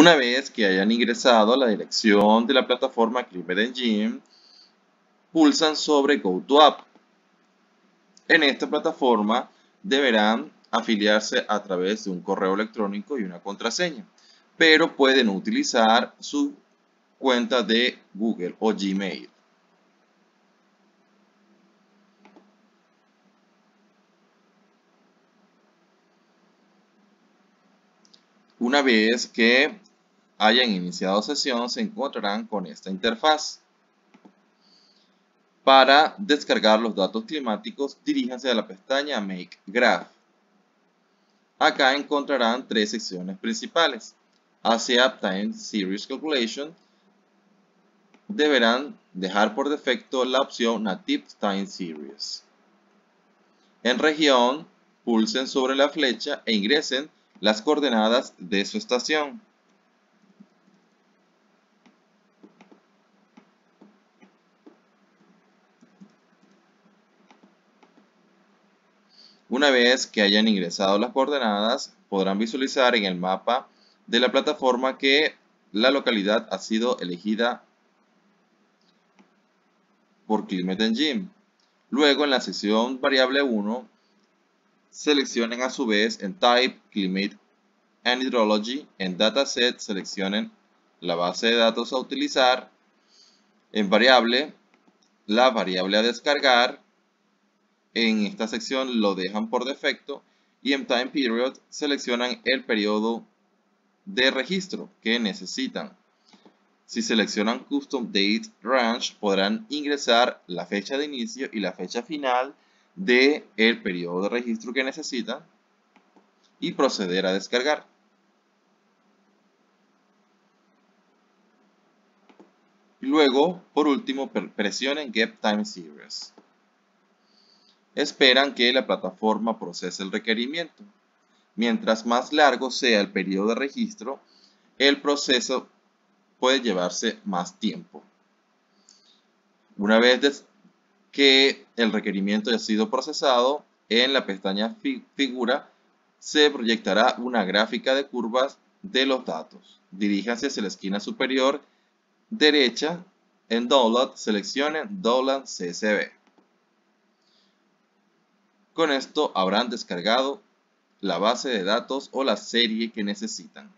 Una vez que hayan ingresado a la dirección de la plataforma Climate Engine, pulsan sobre Go to App. En esta plataforma deberán afiliarse a través de un correo electrónico y una contraseña, pero pueden utilizar su cuenta de Google o Gmail. Una vez que hayan iniciado sesión, se encontrarán con esta interfaz. Para descargar los datos climáticos, diríjanse a la pestaña Make Graph. Acá encontrarán tres secciones principales. Hacia Time Series Calculation, deberán dejar por defecto la opción Native Time Series. En región, pulsen sobre la flecha e ingresen las coordenadas de su estación. Una vez que hayan ingresado las coordenadas, podrán visualizar en el mapa de la plataforma que la localidad ha sido elegida por Climate Engine. Luego en la sección variable 1, seleccionen a su vez en Type, Climate and Hydrology. En Dataset seleccionen la base de datos a utilizar. En variable, la variable a descargar en esta sección lo dejan por defecto y en Time Period seleccionan el periodo de registro que necesitan. Si seleccionan Custom Date Range podrán ingresar la fecha de inicio y la fecha final del el periodo de registro que necesitan y proceder a descargar. Luego, por último, presionen Get Time Series esperan que la plataforma procese el requerimiento. Mientras más largo sea el periodo de registro, el proceso puede llevarse más tiempo. Una vez que el requerimiento haya sido procesado, en la pestaña Figura se proyectará una gráfica de curvas de los datos. Diríjanse hacia la esquina superior derecha. En Download seleccionen Download CSV. Con esto habrán descargado la base de datos o la serie que necesitan.